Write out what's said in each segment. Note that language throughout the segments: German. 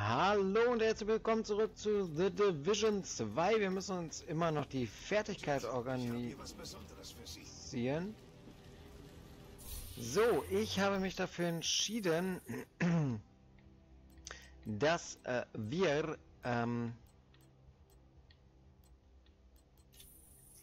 Hallo und herzlich willkommen zurück zu The Division 2. Wir müssen uns immer noch die Fertigkeit organisieren. So, ich habe mich dafür entschieden, dass äh, wir ähm,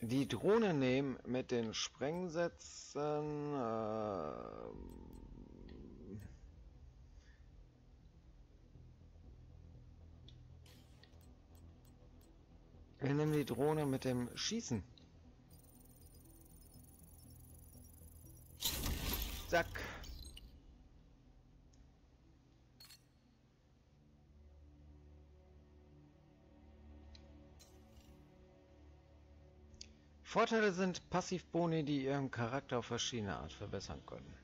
die Drohne nehmen mit den Sprengsätzen. Äh, Wir nehmen die Drohne mit dem Schießen. Zack. Vorteile sind Passivboni, die ihren Charakter auf verschiedene Art verbessern können.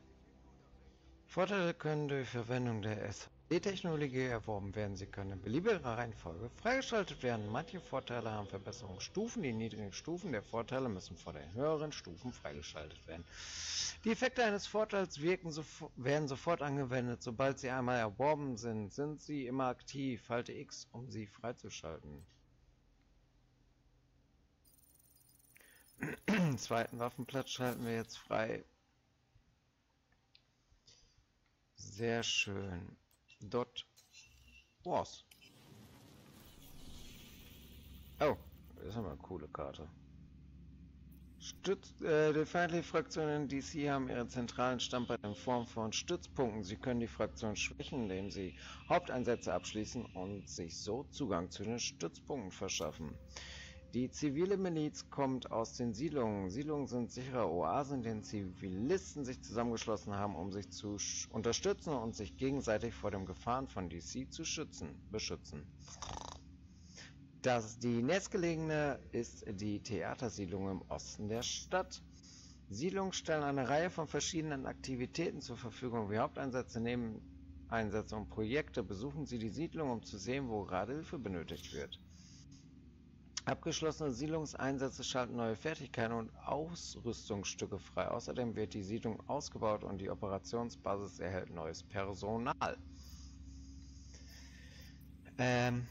Vorteile können durch Verwendung der SHD-Technologie erworben werden. Sie können in beliebiger Reihenfolge freigeschaltet werden. Manche Vorteile haben Verbesserungsstufen. Die niedrigen Stufen der Vorteile müssen vor den höheren Stufen freigeschaltet werden. Die Effekte eines Vorteils wirken sofort, werden sofort angewendet. Sobald sie einmal erworben sind, sind sie immer aktiv. Halte X, um sie freizuschalten. Zweiten Waffenplatz schalten wir jetzt frei. Sehr schön. Dot was? Oh, das ist aber eine coole Karte. Stütz, äh, die feindlichen Fraktionen DC haben ihre zentralen Standbeine in Form von Stützpunkten. Sie können die Fraktion schwächen, indem sie Haupteinsätze abschließen und sich so Zugang zu den Stützpunkten verschaffen. Die zivile Miliz kommt aus den Siedlungen. Siedlungen sind sichere Oasen, in denen Zivilisten sich zusammengeschlossen haben, um sich zu unterstützen und sich gegenseitig vor den Gefahren von DC zu schützen, beschützen. Das, die nächstgelegene ist die Theatersiedlung im Osten der Stadt. Siedlungen stellen eine Reihe von verschiedenen Aktivitäten zur Verfügung, wie Haupteinsätze, Nebeneinsätze und Projekte. Besuchen Sie die Siedlung, um zu sehen, wo gerade Hilfe benötigt wird. Abgeschlossene Siedlungseinsätze schalten neue Fertigkeiten und Ausrüstungsstücke frei. Außerdem wird die Siedlung ausgebaut und die Operationsbasis erhält neues Personal. Ähm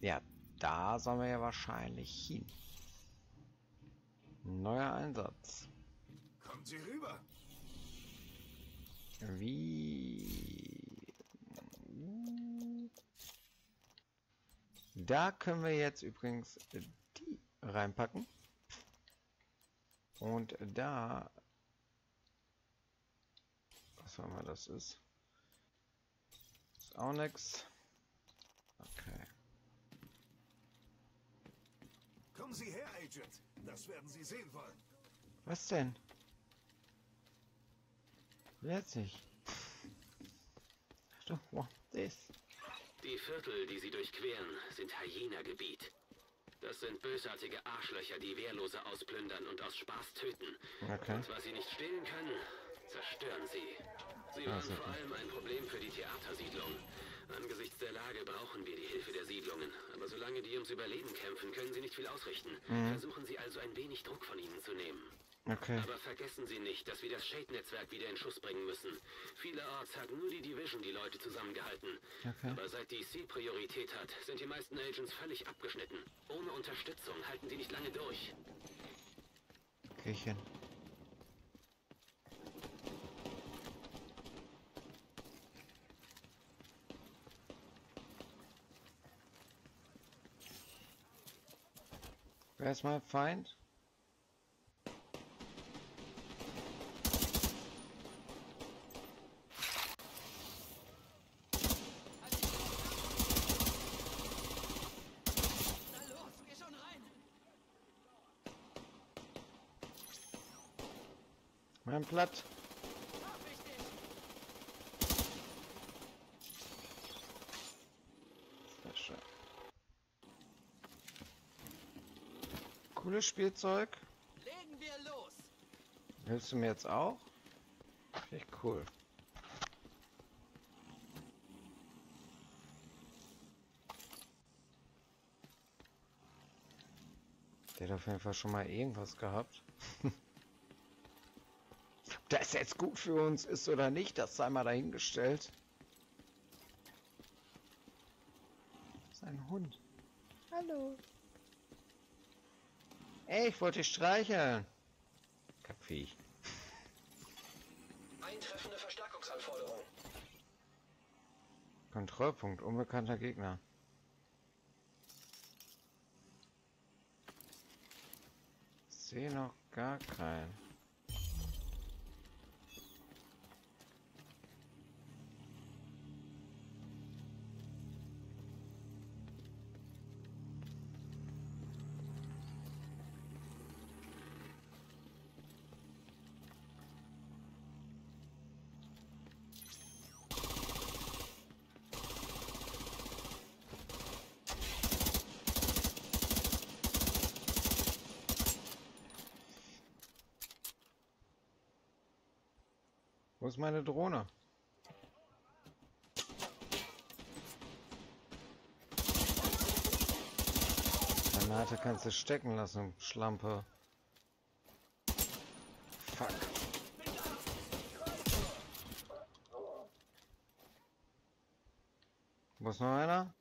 ja, da sollen wir ja wahrscheinlich hin. Neuer Einsatz. Kommen Sie rüber. Wie Da können wir jetzt übrigens die reinpacken. Und da... Was auch immer das ist. Ist auch nichts. Okay. Kommen Sie her, Agent. Das werden Sie sehen wollen. Was denn? Jetzt nicht. Doch, what this? Die Viertel, die sie durchqueren, sind Hyena-Gebiet. Das sind bösartige Arschlöcher, die Wehrlose ausplündern und aus Spaß töten. Okay. Und was sie nicht stehlen können, zerstören sie. Sie waren Ah, vor allem ein Problem für die Theatersiedlung. Angesichts der Lage brauchen wir die Hilfe der Siedlungen. Aber solange die ums Überleben kämpfen, können sie nicht viel ausrichten. Versuchen Sie also ein wenig Druck von ihnen zu nehmen. Okay. Aber vergessen Sie nicht, dass wir das Shade-Netzwerk wieder in Schuss bringen müssen. Vielerorts hat nur die Division die Leute zusammengehalten. Okay. Aber seit DC Priorität hat, sind die meisten Agents völlig abgeschnitten. Ohne Unterstützung halten die nicht lange durch. Wer ist mein Feind? Mein Platt. Sehr schön. Cooles Spielzeug. Legen wir los! Hilfst du mir jetzt auch? Echt cool. Der hat auf jeden Fall schon mal irgendwas gehabt. Ob das jetzt gut für uns ist oder nicht, das sei mal dahingestellt. ist ein Hund. Hallo. Ey, ich wollte dich streicheln. Kackviech. Eintreffende Verstärkungsanforderung. Kontrollpunkt, unbekannter Gegner. Sehe noch gar keinen. Wo ist meine Drohne? Granate kannst du stecken lassen, Schlampe. Fuck. Wo ist noch einer?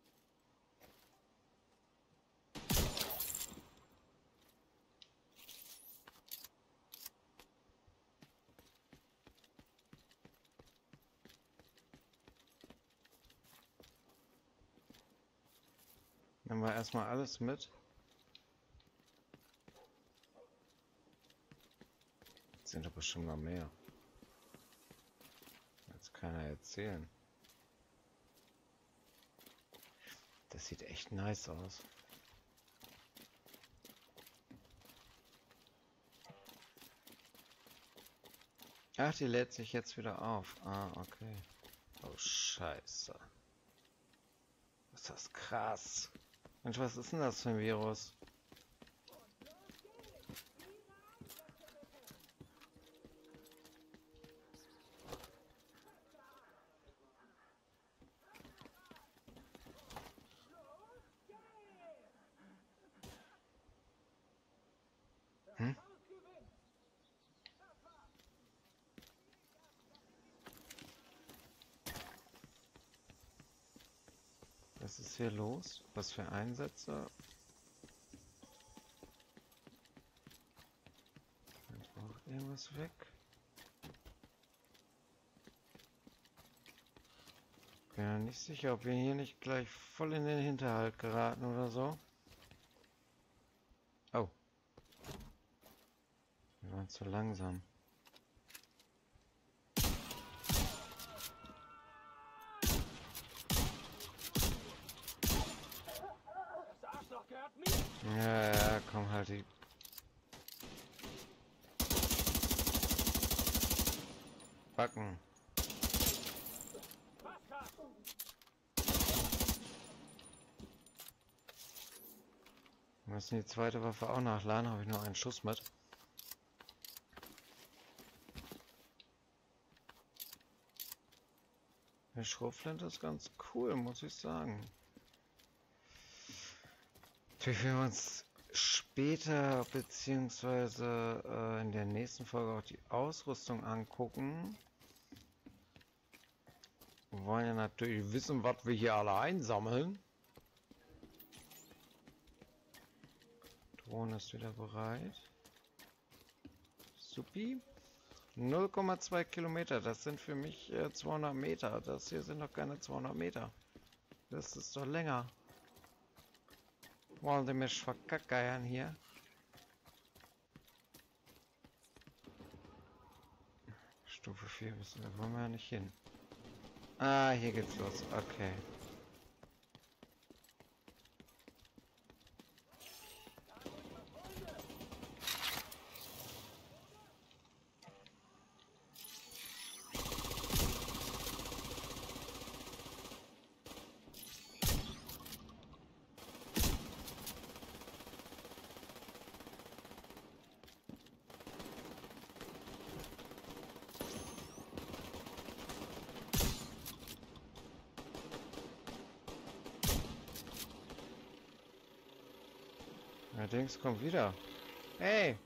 Erstmal alles mit. Jetzt sind doch bestimmt noch mehr. Jetzt keiner erzählen. Das sieht echt nice aus. Ach, die lädt sich jetzt wieder auf. Ah, okay. Oh, scheiße. Ist das krass. Mensch, was ist denn das für ein Virus? Was ist hier los? Was für Einsätze? Jetzt braucht irgendwas weg. Bin ja nicht sicher, ob wir hier nicht gleich voll in den Hinterhalt geraten oder so. Oh. Wir waren zu langsam. Das Arschloch gehört mir. Ja, ja, komm halt die. Backen. Wir müssen die zweite Waffe auch nachladen, habe ich nur einen Schuss mit. Der Schrotflinte ist ganz cool, muss ich sagen. Natürlich werden wir uns später beziehungsweise äh, in der nächsten Folge auch die Ausrüstung angucken. Wir wollen ja natürlich wissen, was wir hier alle einsammeln. Drohne ist wieder bereit. Supi. 0,2 Kilometer, das sind für mich äh, 200 Meter. Das hier sind noch keine 200 Meter. Das ist doch länger. Wollen die mich verkackeiern hier? Stufe 4 müssen wir, wollen wir ja nicht hin. Ah, hier geht's los. Okay. Dings kommt wieder. Hey!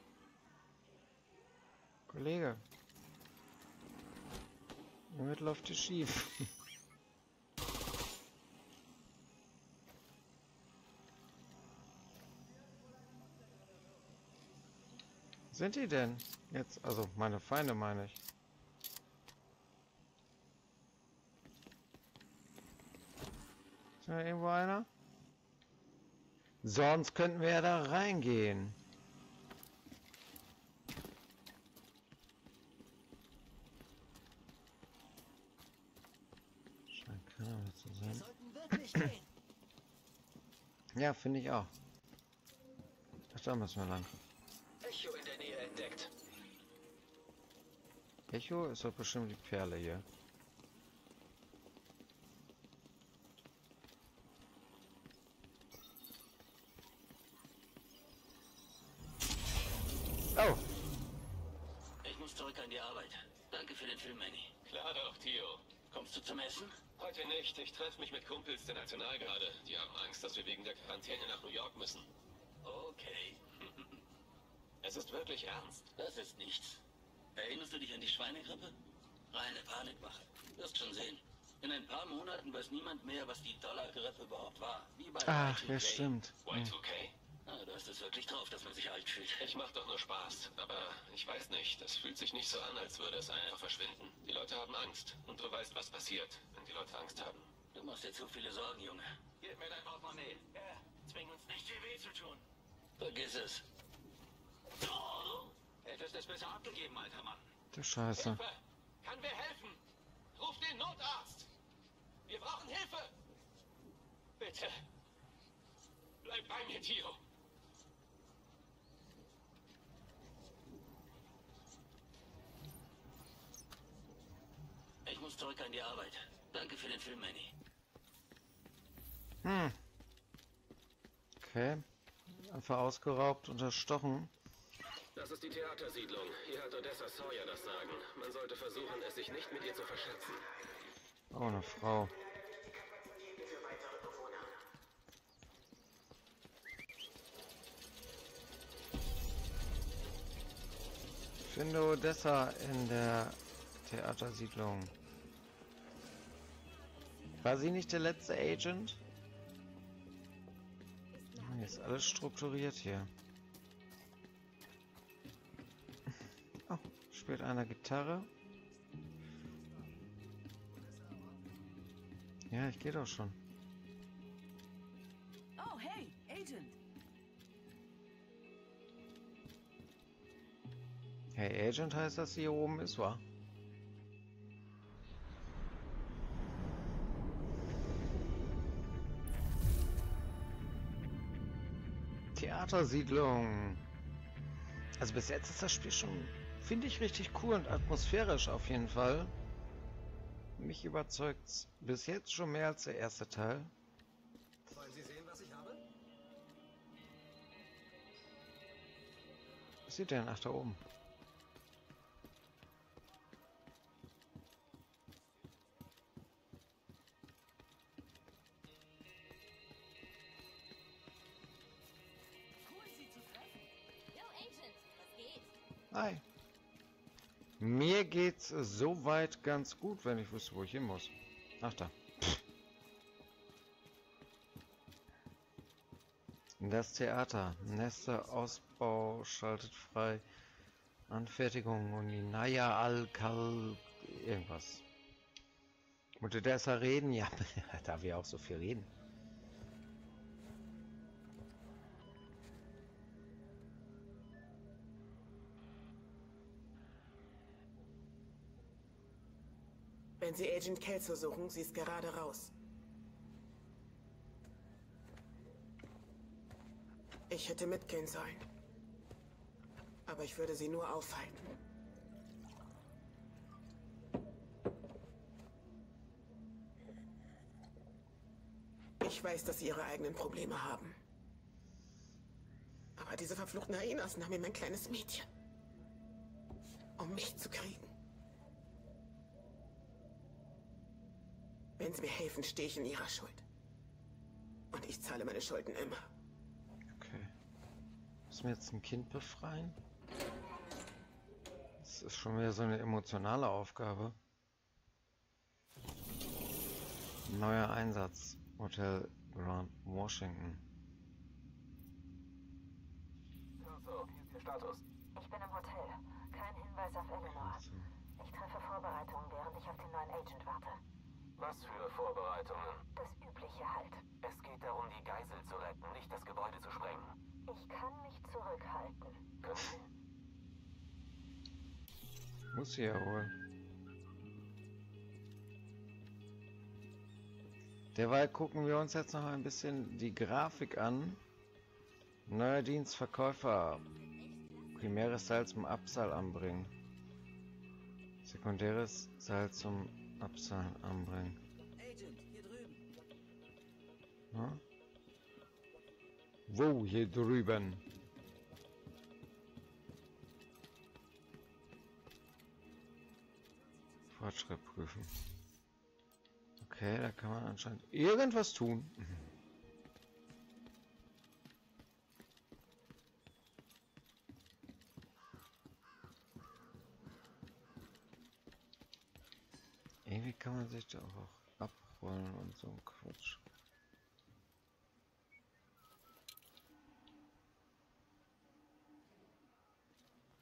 Kollege. Womit läuft die schief? Sind die denn? Jetzt, also meine Feinde meine ich. Ist da irgendwo einer? Sonst könnten wir ja da reingehen. Scheint keiner mehr zu sein. Ja, finde ich auch. Ach, da müssen wir lang. Echo in der Nähe entdeckt. Echo ist doch bestimmt die Perle hier. Oh, Ich muss zurück an die Arbeit. Danke für den Film, Manny. Klar doch, Theo. Kommst du zum Essen? Heute nicht. Ich treffe mich mit Kumpels der Nationalgarde. Die haben Angst, dass wir wegen der Quarantäne nach New York müssen. Okay, Es ist wirklich ernst. das ist nichts. Erinnerst du dich an die Schweinegrippe? Reine Panikmache. Wirst schon sehen. In ein paar Monaten weiß niemand mehr, was die Dollargrippe überhaupt war. Wie bei ach, Y2K. ja stimmt. Hm. Y2K. Ah, du hast es wirklich drauf, dass man sich alt fühlt. Ich mach doch nur Spaß. Aber ich weiß nicht. Das fühlt sich nicht so an, als würde es einfach verschwinden. Die Leute haben Angst. Und du weißt, was passiert, wenn die Leute Angst haben. Du machst dir zu viele Sorgen, Junge. Gib mir dein Portemonnaie. Ja, zwing uns nicht viel weh zu tun. Vergiss es. Hättest es besser abgegeben, alter Mann. Du Scheiße. Hilfe! Kann wer helfen? Ruf den Notarzt! Wir brauchen Hilfe! Bitte! Bleib bei mir, Theo! Ich muss zurück an die Arbeit. Danke für den Film, Manny. Hm. Okay. Einfach ausgeraubt, unterstochen. Das ist die Theatersiedlung. Hier hat Odessa Sawyer das Sagen. Man sollte versuchen, es sich nicht mit ihr zu verschätzen. Oh, eine Frau. Finde Odessa in der Theatersiedlung. War sie nicht der letzte Agent? Hier ist alles strukturiert hier. Oh, spielt einer Gitarre? Ja, ich gehe doch schon. Oh, hey, Agent. Hey, Agent heißt, dass sie hier oben ist, wa? Theatersiedlung. Also bis jetzt ist das Spiel schon, finde ich, richtig cool und atmosphärisch auf jeden Fall. Mich überzeugt's bis jetzt schon mehr als der erste Teil. Wollen Sie sehen, was ich habe? Was sieht denn? Ach, da oben. Hi. Mir geht's soweit ganz gut, wenn ich wüsste, wo ich hin muss. Ach da. Das Theater. Nester Ausbau schaltet frei. Anfertigung und Naya Alkal irgendwas. Wollte der da reden? Ja, darf ich auch so viel reden. Wenn Sie Agent Kelso suchen, sie ist gerade raus. Ich hätte mitgehen sollen. Aber ich würde sie nur aufhalten. Ich weiß, dass sie ihre eigenen Probleme haben. Aber diese verfluchten Hyenas nahmen mir mein kleines Mädchen. Um mich zu kriegen. Wenn Sie mir helfen, stehe ich in Ihrer Schuld. Und ich zahle meine Schulden immer. Okay. Müssen wir jetzt ein Kind befreien? Das ist schon wieder so eine emotionale Aufgabe. Neuer Einsatz. Hotel Grand Washington. So, wie ist Ihr Status? Ich bin im Hotel. Kein Hinweis auf Eleanor. Ich treffe Vorbereitungen, während ich auf den neuen Agent warte. Was für Vorbereitungen? Das Übliche halt. Es geht darum, die Geisel zu retten, nicht das Gebäude zu sprengen. Ich kann mich zurückhalten. Können Sie? Muss sie ja wohl. Derweil gucken wir uns jetzt noch ein bisschen die Grafik an. Neuer Dienstverkäufer. Primäres Seil zum Absal anbringen. Sekundäres Seil zum Absal anbringen. Agent, hier drüben. Ja? Wo hier drüben? Fortschritt prüfen. Okay, da kann man anscheinend irgendwas tun. Kann man sich da auch abrollen und so ein Quatsch.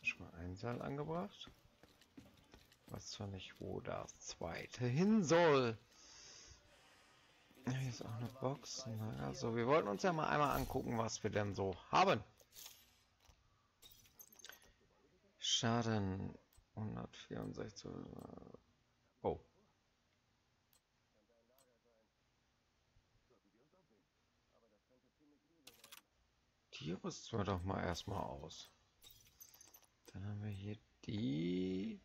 Schon mal ein Seil angebracht. Weiß zwar nicht, wo das zweite hin soll. Hier ist auch eine Box. Naja, so, wir wollten uns ja mal einmal angucken, was wir denn so haben. Schaden 164. Oh. Die rüsten wir doch mal erstmal aus. Dann haben wir hier die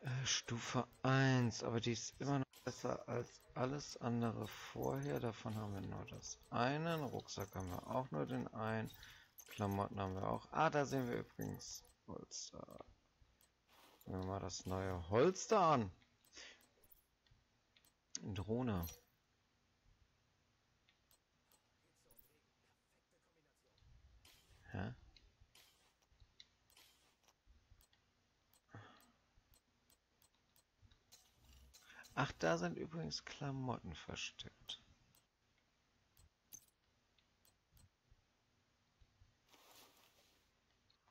äh, Stufe 1, aber die ist immer noch besser als alles andere vorher. Davon haben wir nur das eine. Einen Rucksack haben wir auch nur den einen. Klamotten haben wir auch. Ah, da sehen wir übrigens Holster. Nehmen wir mal das neue Holster an. Drohne. Hä? Ach, da sind übrigens Klamotten versteckt.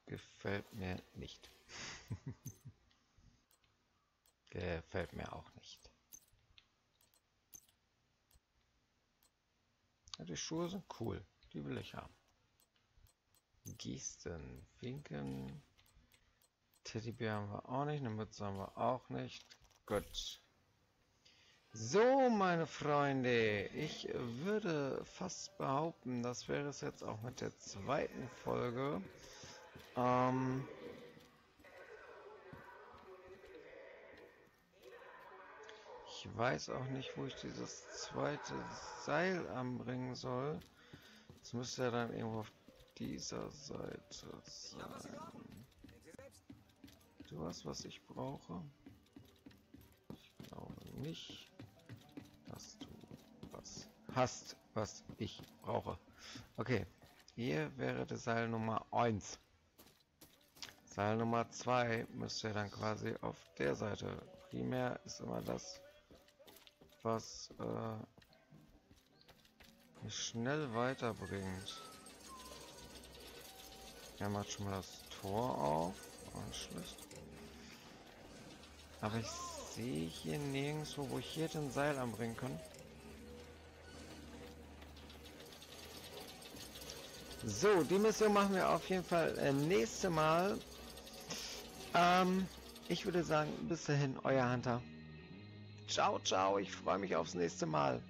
Gefällt mir nicht. Gefällt mir auch nicht. Ja, die Schuhe sind cool. Die will ich haben. Gesten, Winken. Teddybär haben wir auch nicht. Eine Mütze haben wir auch nicht. Gut. So, meine Freunde, ich würde fast behaupten, das wäre es jetzt auch mit der zweiten Folge. Ähm ich weiß auch nicht, wo ich dieses zweite Seil anbringen soll. Das müsste ja dann irgendwo auf dieser Seite sein. Du hast, was ich brauche? Ich glaube nicht dass du was hast, was ich brauche. Okay, hier wäre das Seil Nummer 1. Seil Nummer 2 müsste dann quasi auf der Seite. Primär ist immer das, was äh, mich schnell weiterbringt. Er macht schon mal das Tor auf. Anschluss. Aber ich sehe hier nirgendwo, wo ich hier den Seil anbringen kann. So, die Mission machen wir auf jeden Fall äh, nächste Mal. Ähm, ich würde sagen, bis dahin, euer Hunter. Ciao, ciao, ich freue mich aufs nächste Mal.